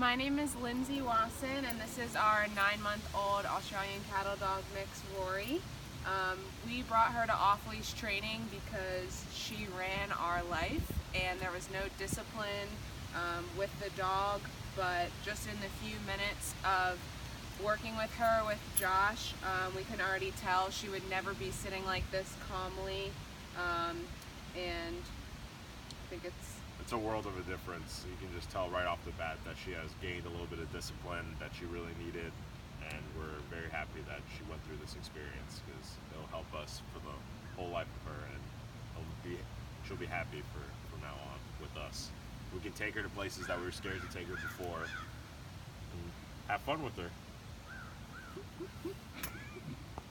My name is Lindsay Wasson, and this is our nine-month-old Australian cattle dog mix, Rory. Um, we brought her to off-leash training because she ran our life, and there was no discipline um, with the dog. But just in the few minutes of working with her with Josh, um, we can already tell she would never be sitting like this calmly, um, and I think it's it's a world of a difference. You can just tell right off the bat that she has gained a little bit of discipline that she really needed, and we're very happy that she went through this experience because it'll help us for the whole life of her, and be, she'll be happy for from now on with us. We can take her to places that we were scared to take her before, and have fun with her.